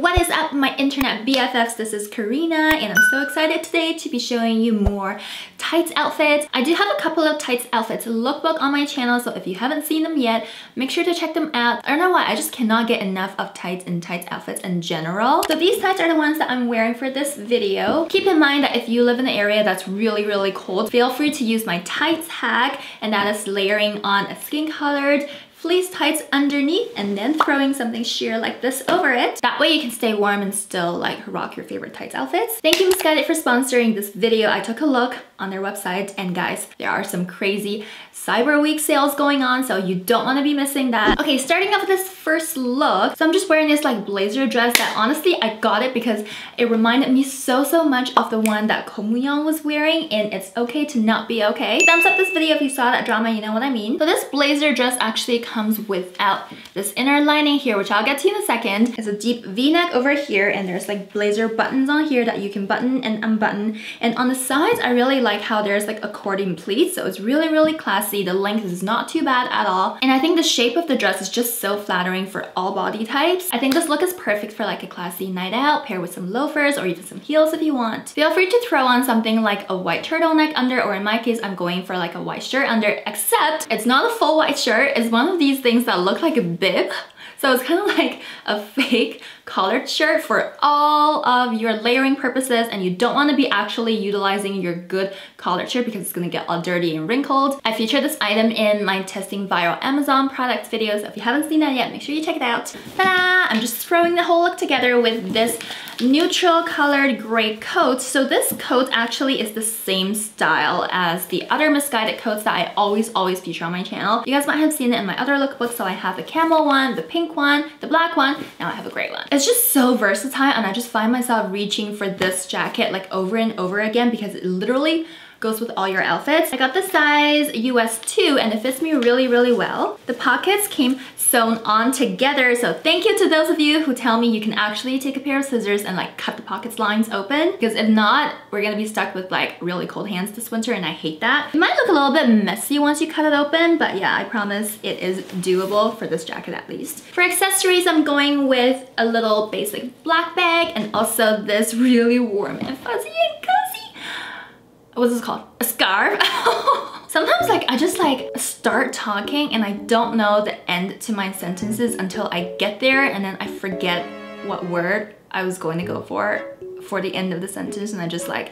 What is up my internet BFFs? This is Kerina and I'm so excited today to be showing you more tights outfits. I do have a couple of tights outfits lookbook on my channel so if you haven't seen them yet, make sure to check them out. I don't know why, I just cannot get enough of tights and tights outfits in general. So these tights are the ones that I'm wearing for this video. Keep in mind that if you live in an area that's really really cold, feel free to use my tights hack and that is layering on a skin colored fleece tights underneath and then throwing something sheer like this over it. That way you can stay warm and still like rock your favorite tights outfits. Thank you Missguided for sponsoring this video. I took a look on their website and guys, there are some crazy Cyber Week sales going on, so you don't want to be missing that. Okay, starting off with this first look. So I'm just wearing this like blazer dress that honestly I got it because it reminded me so, so much of the one that Ko Young was wearing and It's Okay to Not Be Okay. Thumbs up this video if you saw that drama, you know what I mean. So this blazer dress actually without this inner lining here, which I'll get to in a second. It's a deep v-neck over here and there's like blazer buttons on here that you can button and unbutton. And on the sides, I really like how there's like accordion pleats. So it's really, really classy the length is not too bad at all. And I think the shape of the dress is just so flattering for all body types. I think this look is perfect for like a classy night out, pair with some loafers or even some heels if you want. Feel free to throw on something like a white turtleneck under, or in my case, I'm going for like a white shirt under, except it's not a full white shirt. It's one of these things that look like a bib. So it's kind of like a fake collared shirt for all of your layering purposes and you don't want to be actually utilizing your good collared shirt because it's going to get all dirty and wrinkled. I featured this item in my testing viral Amazon products videos. If you haven't seen that yet, make sure you check it out. Ta-da! I'm just throwing the whole look together with this neutral colored gray coat. So this coat actually is the same style as the other Missguided coats that I always, always feature on my channel. You guys might have seen it in my other lookbooks. So I have the camel one, the pink one, the black one, now I have a gray one. It's just so versatile and I just find myself reaching for this jacket like over and over again because it literally goes with all your outfits. I got the size US 2 and it fits me really, really well. The pockets came sewn on together, so thank you to those of you who tell me you can actually take a pair of scissors and like cut the pockets lines open because if not, we're gonna be stuck with like really cold hands this winter and I hate that. It might look a little bit messy once you cut it open, but yeah, I promise it is doable for this jacket at least. For accessories, I'm going with a little basic black bag and also this really warm and fuzzy and cozy what's this called? A scarf? Sometimes like I just like start talking and I don't know the end to my sentences until I get there and then I forget what word I was going to go for for the end of the sentence and I just like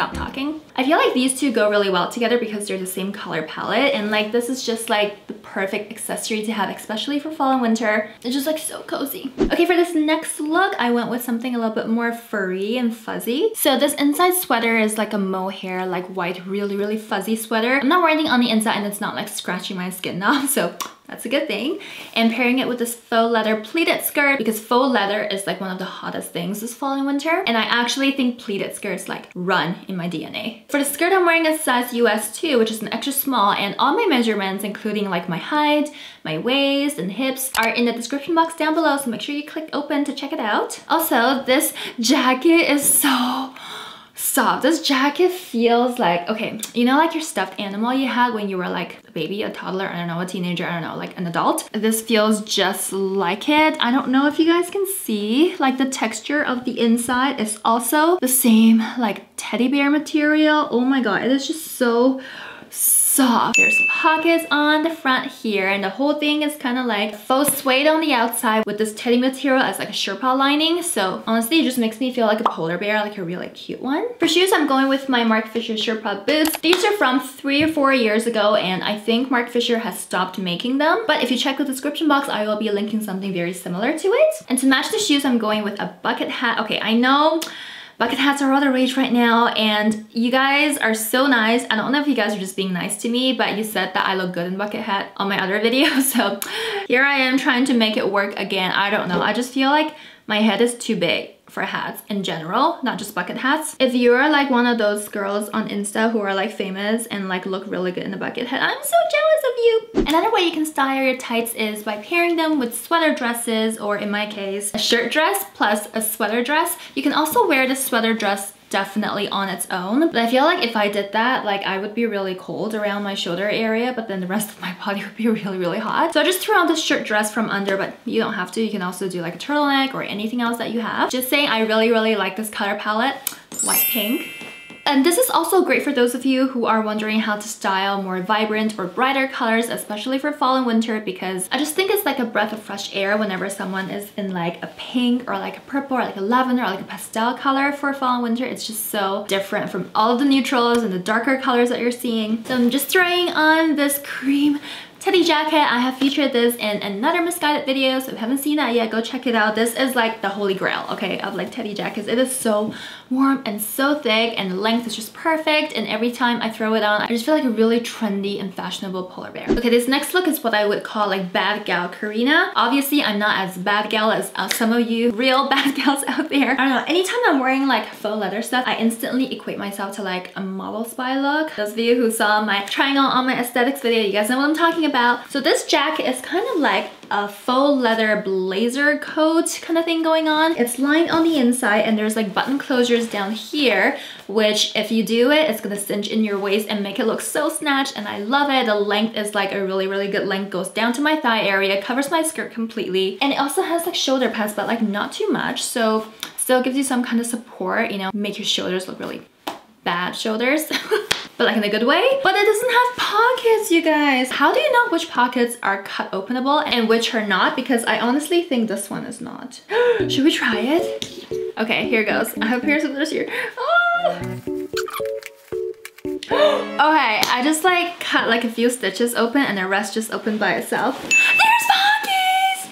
stop talking. I feel like these two go really well together because they're the same color palette and like this is just like the perfect accessory to have especially for fall and winter. It's just like so cozy. Okay, for this next look, I went with something a little bit more furry and fuzzy. So this inside sweater is like a mohair, like white, really, really fuzzy sweater. I'm not wearing anything on the inside and it's not like scratching my skin now, so that's a good thing. And pairing it with this faux leather pleated skirt because faux leather is like one of the hottest things this fall and winter. And I actually think pleated skirts like run in my DNA. For the skirt, I'm wearing a size US 2, which is an extra small. And all my measurements, including like my height, my waist, and hips are in the description box down below. So make sure you click open to check it out. Also, this jacket is so soft. This jacket feels like, okay, you know like your stuffed animal you had when you were like a baby, a toddler, I don't know, a teenager, I don't know, like an adult? This feels just like it. I don't know if you guys can see, like the texture of the inside is also the same like teddy bear material. Oh my god, it is just so soft. There's pockets on the front here and the whole thing is kind of like faux suede on the outside with this teddy material as like a Sherpa lining. So honestly, it just makes me feel like a polar bear, like a really cute one. For shoes, I'm going with my Marc Fisher Sherpa boots. These are from three or four years ago and I think Marc Fisher has stopped making them. But if you check the description box, I will be linking something very similar to it. And to match the shoes, I'm going with a bucket hat. Okay, I know Bucket hats are all the rage right now and you guys are so nice. I don't know if you guys are just being nice to me, but you said that I look good in bucket hat on my other video. So here I am trying to make it work again. I don't know. I just feel like my head is too big for hats in general, not just bucket hats. If you're like one of those girls on Insta who are like famous and like look really good in a bucket hat, I'm so jealous of you. Another way you can style your tights is by pairing them with sweater dresses or in my case, a shirt dress plus a sweater dress. You can also wear the sweater dress definitely on its own. But I feel like if I did that, like I would be really cold around my shoulder area, but then the rest of my body would be really, really hot. So I just threw on this shirt dress from under, but you don't have to. You can also do like a turtleneck or anything else that you have. Just saying, I really, really like this color palette, white pink. And this is also great for those of you who are wondering how to style more vibrant or brighter colors, especially for fall and winter, because I just think it's like a breath of fresh air whenever someone is in like a pink or like a purple or like a lavender or like a pastel color for fall and winter. It's just so different from all of the neutrals and the darker colors that you're seeing. So I'm just throwing on this cream teddy jacket. I have featured this in another Missguided video, so if you haven't seen that yet, go check it out. This is like the holy grail, okay, of like teddy jackets. It is so warm and so thick and the length is just perfect and every time I throw it on I just feel like a really trendy and fashionable polar bear. Okay this next look is what I would call like bad gal Kerina. Obviously I'm not as bad gal as uh, some of you real bad gals out there. I don't know anytime I'm wearing like faux leather stuff I instantly equate myself to like a model spy look. Those of you who saw my trying on all my aesthetics video you guys know what I'm talking about. So this jacket is kind of like a faux leather blazer coat kind of thing going on. It's lined on the inside and there's like button closures down here, which if you do it, it's gonna cinch in your waist and make it look so snatched and I love it. The length is like a really, really good length, goes down to my thigh area, covers my skirt completely. And it also has like shoulder pads, but like not too much. So still gives you some kind of support, you know, make your shoulders look really bad shoulders. but like in a good way. But it doesn't have pockets, you guys. How do you know which pockets are cut openable and which are not? Because I honestly think this one is not. Should we try it? Okay, here goes. I have of this here. Oh. okay, I just like cut like a few stitches open and the rest just opened by itself. There's pockets!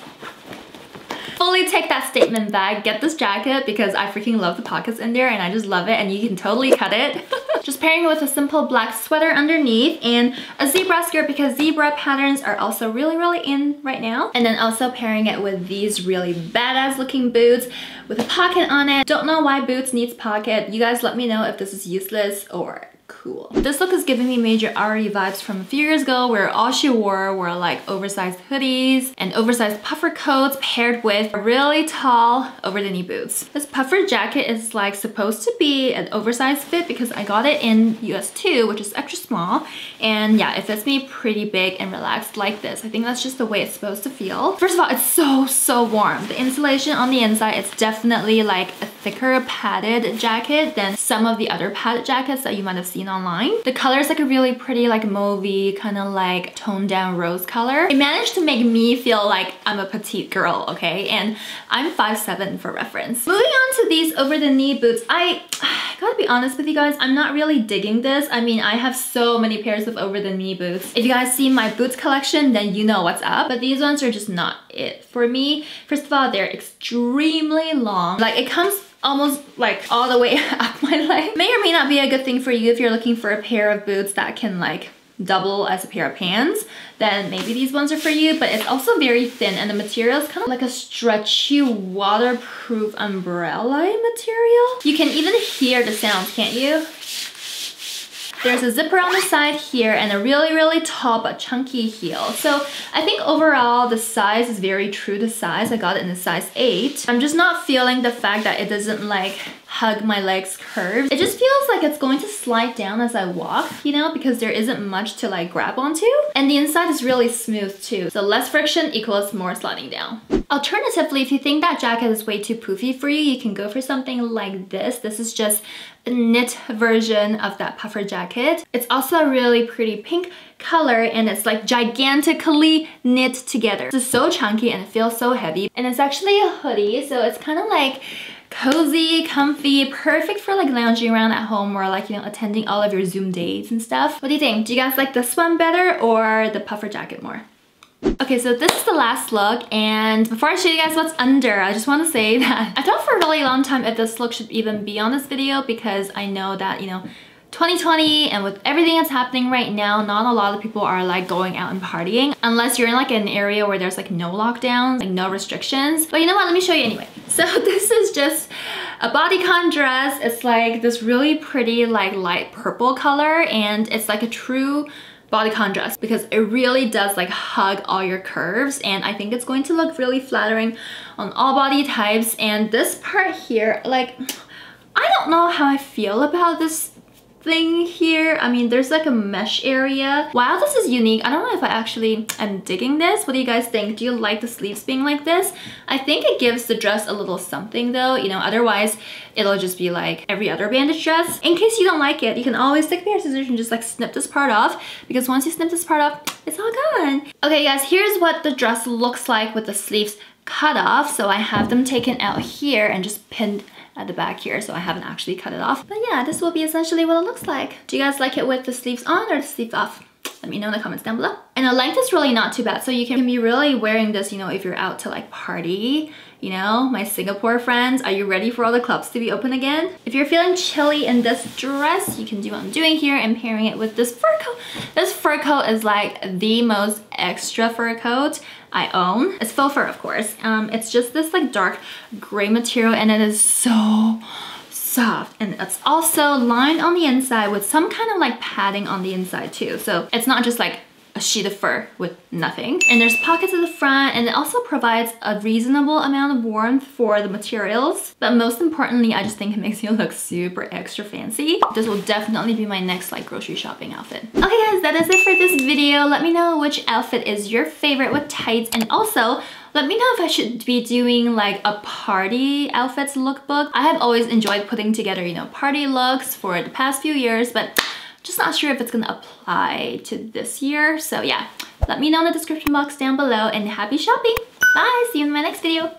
fully take that statement back. Get this jacket because I freaking love the pockets in there and I just love it and you can totally cut it. just pairing it with a simple black sweater underneath and a zebra skirt because zebra patterns are also really, really in right now. And then also pairing it with these really badass looking boots with a pocket on it. Don't know why boots needs pocket. You guys let me know if this is useless or cool. This look is giving me major Ari vibes from a few years ago where all she wore were like oversized hoodies and oversized puffer coats paired with really tall over the knee boots. This puffer jacket is like supposed to be an oversized fit because I got it in US 2 which is extra small and yeah it fits me pretty big and relaxed like this. I think that's just the way it's supposed to feel. First of all it's so so warm. The insulation on the inside it's definitely like a thicker padded jacket than some of the other padded jackets that you might have seen online. The color is like a really pretty like mauvey kind of like toned down rose color. It managed to make me feel like I'm a petite girl, okay? And I'm 5'7 for reference. Moving on to these over the knee boots, I gotta be honest with you guys, I'm not really digging this. I mean, I have so many pairs of over the knee boots. If you guys see my boots collection, then you know what's up. But these ones are just not it for me. First of all, they're extremely long. Like it comes almost like all the way up my leg. May or may not be a good thing for you if you're looking for a pair of boots that can like double as a pair of pants, then maybe these ones are for you, but it's also very thin and the material is kind of like a stretchy waterproof umbrella material. You can even hear the sounds, can't you? There's a zipper on the side here and a really, really tall but chunky heel. So I think overall the size is very true to size. I got it in a size 8. I'm just not feeling the fact that it doesn't like hug my legs curves. It just feels like it's going to slide down as I walk, you know, because there isn't much to like grab onto. And the inside is really smooth too. So less friction equals more sliding down. Alternatively, if you think that jacket is way too poofy for you, you can go for something like this. This is just a knit version of that puffer jacket. It's also a really pretty pink color and it's like gigantically knit together. It's so chunky and it feels so heavy. And it's actually a hoodie, so it's kind of like cozy, comfy, perfect for like lounging around at home or like, you know, attending all of your Zoom dates and stuff. What do you think? Do you guys like this one better or the puffer jacket more? Okay, so this is the last look and before I show you guys what's under, I just want to say that I thought for a really long time if this look should even be on this video because I know that, you know, 2020 and with everything that's happening right now, not a lot of people are like going out and partying unless you're in like an area where there's like no lockdowns, like no restrictions. But you know what, let me show you anyway. So this is just a bodycon dress. It's like this really pretty like light purple color and it's like a true bodycon dress because it really does like hug all your curves and I think it's going to look really flattering on all body types and this part here like I don't know how I feel about this thing here. I mean, there's like a mesh area. While this is unique, I don't know if I actually am digging this. What do you guys think? Do you like the sleeves being like this? I think it gives the dress a little something though, you know, otherwise it'll just be like every other bandage dress. In case you don't like it, you can always take a pair of scissors and just like snip this part off because once you snip this part off, it's all gone. Okay guys, here's what the dress looks like with the sleeves cut off. So I have them taken out here and just pinned at the back here, so I haven't actually cut it off. But yeah, this will be essentially what it looks like. Do you guys like it with the sleeves on or the sleeves off? Let me know in the comments down below. And the length is really not too bad, so you can be really wearing this, you know, if you're out to like party, you know, my Singapore friends, are you ready for all the clubs to be open again? If you're feeling chilly in this dress, you can do what I'm doing here and pairing it with this fur coat. This fur coat is like the most extra fur coat I own. It's faux fur, of course. Um, it's just this like dark gray material and it is so soft and it's also lined on the inside with some kind of like padding on the inside too. So it's not just like a sheet of fur with nothing. And there's pockets at the front and it also provides a reasonable amount of warmth for the materials. But most importantly, I just think it makes you look super extra fancy. This will definitely be my next like grocery shopping outfit. Okay guys, that is it for this video. Let me know which outfit is your favorite with tights and also let me know if I should be doing like a party outfits lookbook. I have always enjoyed putting together, you know, party looks for the past few years, but just not sure if it's gonna apply to this year. So yeah, let me know in the description box down below and happy shopping. Bye, see you in my next video.